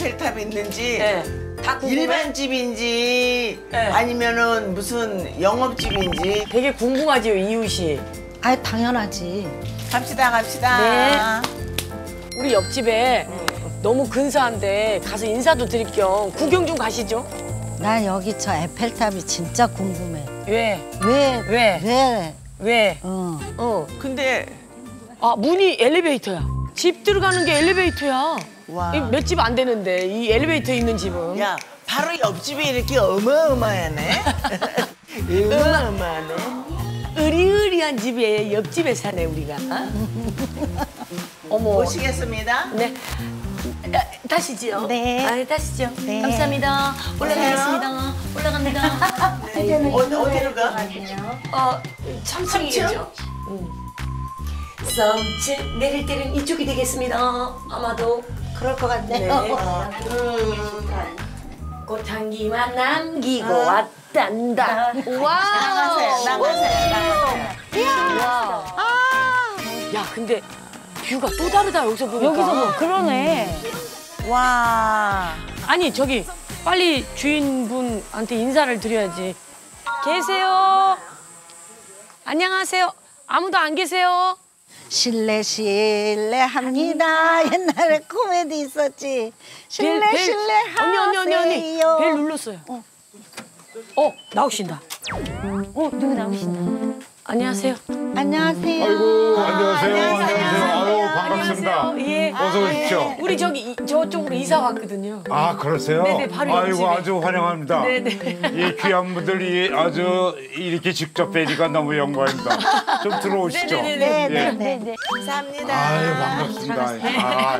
에펠탑 있는지 네. 다 궁금해? 일반 집인지 네. 아니면은 무슨 영업집인지 되게 궁금하지요 이웃이. 아 당연하지. 갑시다 갑시다. 우리 옆집에 너무 근사한데 가서 인사도 드릴 겸 구경 좀 가시죠. 난 여기 저 에펠탑이 진짜 궁금해. 왜? 왜? 왜? 왜? 왜? 어. 어. 근데 아 문이 엘리베이터야. 집 들어가는 게 엘리베이터야. 와. 몇집 안 되는데 이 엘리베이터 있는 집은. 야 바로 옆집이 이렇게 어마어마하네. 어마어마하네. 으리으리한 집에 옆집에 사네 우리가. 어머. 모시겠습니다. 네. 아, 타시지요? 네. 아, 타시죠. 네. 감사합니다. 올라가겠습니다. 올라갑니다. 어디 어디로 가? 어, 참층이겠죠? 응. 3층 내릴 때는 이쪽이 되겠습니다. 아마도. 그럴 것 같네. 네. 어, 꽃향기만 남기고 왔단다. 와. 나가세요 나가세요 나가세요. 와. 야, 근데 뷰가 또 다르다 여기서 보니까. 여기서 뭐 그러네. 와. 아니 저기 빨리 주인분한테 인사를 드려야지. 계세요. 안녕하세요. 아무도 안 계세요. 실례 실례합니다. 옛날에 코미디 있었지. 실례 벨, 벨. 실례하세요. 언니 언니 언니 언니 벨 눌렀어요. 어, 나오신다. 어 누구 나오신다. 안녕하세요. 안녕하세요. 아이고 안녕하세요. 안녕하세요. 아유 반갑습니다. 예. 어서 오십시오. 우리 저기 이- 저쪽으로 이사 왔거든요. 아 그러세요? 네네, 바로 아이고 옆집에. 아주 환영합니다. 네네. 이 귀한 분들이 아주 이렇게 직접 뵈니까 너무 영광입니다. 좀 들어오시죠. 네네네. 네, 예. 네, 네. 감사합니다. 아유 반갑습니다. 아,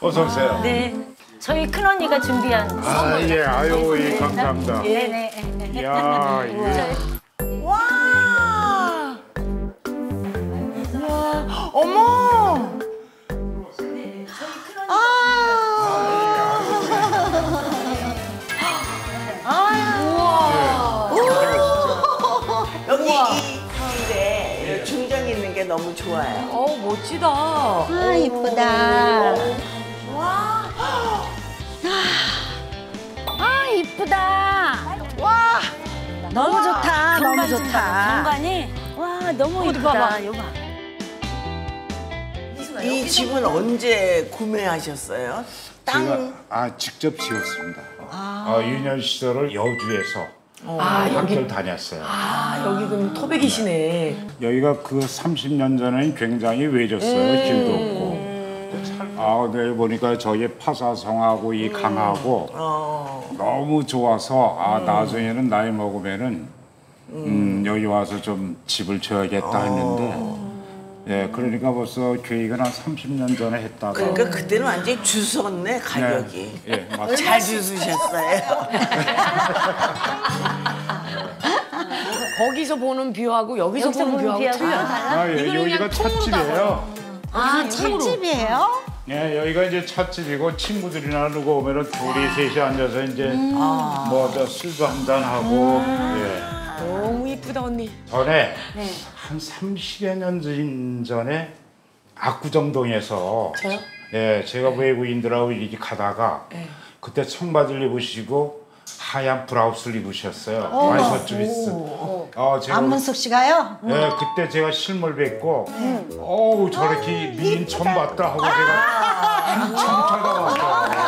어서 오세요. 네. 저희 큰 언니가 준비한 아 예, 아유 예, 감사합니다. 네네 이야 이게 와. 어머. 여기 이 집에 중정 있는 게 너무 좋아요. 어 멋지다. 아 이쁘다. 아 이쁘다 와. 너무 좋다. 너무 좋다. 경관이 와 너무 이쁘다 봐봐. 봐이 집은 언제 구매하셨어요? 땅. 제가 아 직접 지었습니다. 아, 유년 시절을 여주에서 아 여기 학교를 다녔어요. 아 여기 그럼 토백이시네. 여기가 그 30년 전에는 굉장히 외졌어요. 길도 없고. 아, 근데 보니까 저기 파사성하고 이 강하고 어. 너무 좋아서 아 나중에는 나이 먹으면은 음, 여기 와서 좀 집을 지어야겠다 했는데 예 그러니까 벌써 계획은 한 30년 전에 했다가 그러니까 그때는 완전히 주웠네 가격이. 예, 예 맞습니다. 잘 주우셨어요. 거기서 보는 뷰하고 여기서, 여기서 보는 보는 뷰하고 틀려. 아, 예, 여기가 찻집이에요. 아 찻집이에요? 예, 여기가 이제 찻집이고 친구들이나 누구 오면은 둘이 셋이 앉아서 이제 뭐저 술도 한잔 하고 예. 이쁘다 언니. 전에 한 30여 년 전- 전에 압구정동에서 저요? 예, 제가 외국인들하고 이렇게 가다가 네. 그때 청바지를 입으시고 하얀 브라우스를 입으셨어요. 와이셔츠 있어. 어, 제가 안문숙 씨가요? 예, 그때 제가 실물 뵙고 어우 저렇게 미인 처음 봤다 하고 제가 한참 찾아왔어요.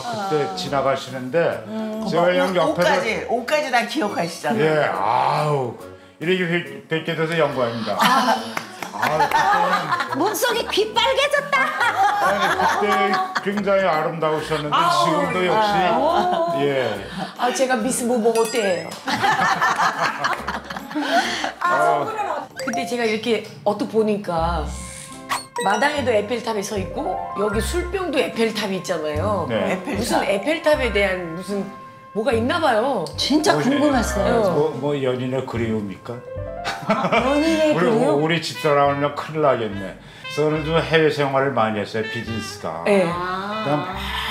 그러니까 아 그때 지나가시는데 제가 그냥 옆에서 옷까지 옷까지 다 기억하시잖아요. 예, 아우 이렇게 뵙- 뵙게 돼서 영광입니다. 아, 문속이 귀 빨개졌다. 그때 아니, 그때 굉장히 아름다우셨는데 지금도 역시 예. 아 제가 미스 모모 어때요? 근데 제가 이렇게 어떻게 보니까 마당에도 에펠탑이 서 있고 여기 술병도 에펠탑이 있잖아요. 네. 에펠탑. 무슨 에펠탑에 대한 무슨 뭐가 있나 봐요. 진짜 궁금했어요. 뭐, 뭐 연인의 그리움입니까? 본인의 우리, 그리움? 우리 집사람이면 큰일 나겠네. 저는 좀 해외 생활을 많이 했어요, 비즈니스가. 네. 그냥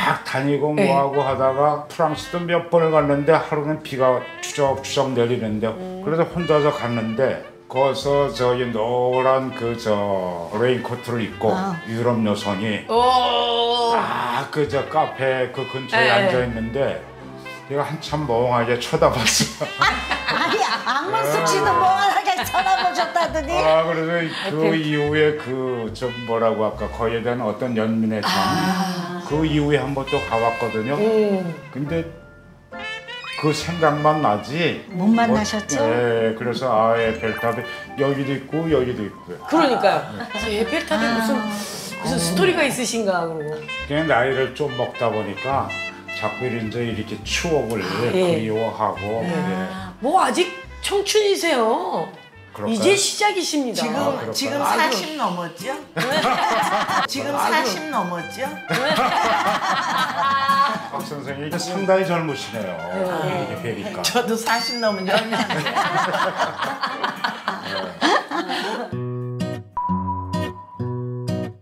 막 다니고 네. 뭐하고 하다가 프랑스도 몇 번을 갔는데 하루는 비가 추적추적 내리는데 그래서 혼자서 갔는데 거기서 저기 노란 그 저 레인코트를 입고 유럽 여성이 오. 아 그 저 카페 그 근처에 네. 앉아 있는데 내가 한참 멍하게 쳐다봤어. 아니 악마 숙지도 뭐하게 쳐다보셨다더니 아 그래서 그 이후에 그저 뭐라고 아까 거기에 대한 어떤 연민의 참. 그 이후에 한 번 또 가봤거든요. 근데 그 생각만 나지. 못 만나셨죠? 뭐, 네, 그래서 아 에펠탑이 여기도 있고 여기도 있고요. 그러니까요. 그래서 에펠탑에 무슨 무슨 스토리가 있으신가 그러고. 그냥 나이를 좀 먹다 보니까 자꾸 이제 이렇게 추억을 예. 그리워하고 예. 뭐 아직 청춘이세요. 그럴까요? 이제 시작이십니다. 지금 그럴까요? 지금 아주. 40 넘었죠? 지금 40 넘었죠? 박 선생님 이게 상당히 젊으시네요. 이렇게 뵈니까. 저도 40 넘은 안 돼요.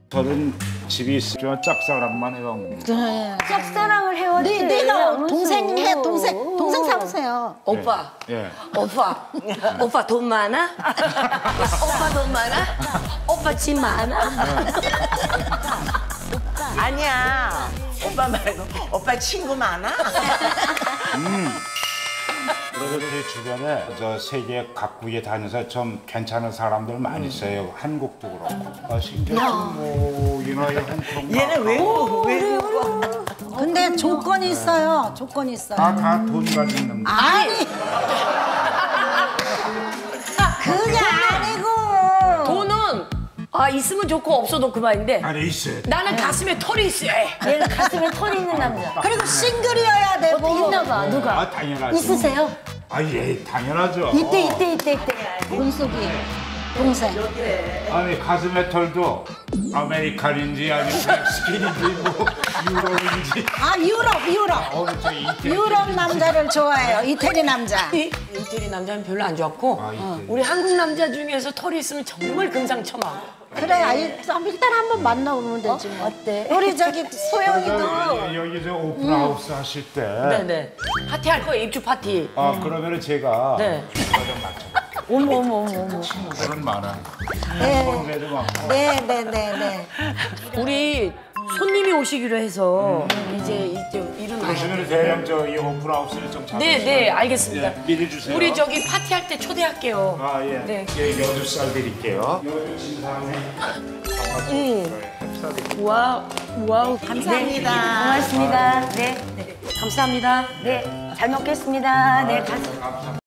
저는 집이 있으면 짝사랑만 해갖고 짝사랑을 해왔대. 네, 내가 동생 해 동생 동생 삼으세요. 오빠. 예. 오빠, 오빠 돈 많아? 오빠 돈 많아? 오빠 집 많아? 아니야. 오빠 말고 오빠 친구 많아? 그래서 제 주변에 저 세계 각국에 다녀서 좀 괜찮은 사람들 많이 있어요. 한국도 그렇고. 아, 뭐 이나이 홍콩. 얘는 외국 외국 근데 조건이 있어요. 조건이 있어요. 다돈 가진 놈. 아니 아 있으면 좋고 없어도 그만인데 안에 있어요. 나는 가슴에 털이 있어야 해. 얘는 가슴에 털이 있는 남자. 그리고 싱글이어야 되고 있나 봐. 누가? 아 당연하죠. 있으세요? 아 예, 당연하죠. 이때 이때 이때 이때. 원숙이 동생. 아니 가슴에 털도 American인지 아니면 Mexican인지 뭐 유럽인지. 아 유럽 유럽 어. 유럽 남자를 좋아해요. 이태리 남자. 이- 이태리 남자는 별로 안 좋았고 아, 이태리. 우리 한국 남자 중에서 털이 있으면 정말 금상첨화. 그래 아이, 일단 한번 만나보면 되지 뭐. 어때? 우리 저기 소영이도 여기, 저 open house 하실 때. 네네. 파티 할 거예요 입주 파티. 아 그러면은 제가 네. 좀 맞춰. 어머 어머 어머 어머. 친구들은 많아. 네. 선배도 많고. 네 네 네 네. 우리 손님이 오시기로 해서 이제 이제 안 그러시면 대령 저희 open house를 좀 잡으시면. 네, 네, 알겠습니다. 예, 미리 주세요. 우리 저기 파티할 때 초대할게요. 아 예. 네. 예, 여주 쌀 드릴게요. 여주 진상에 음. 드릴게요. 와우, 와우. 감사합니다. 고맙습니다. 네. 감사합니다. 네. 잘 먹겠습니다. 네. 가,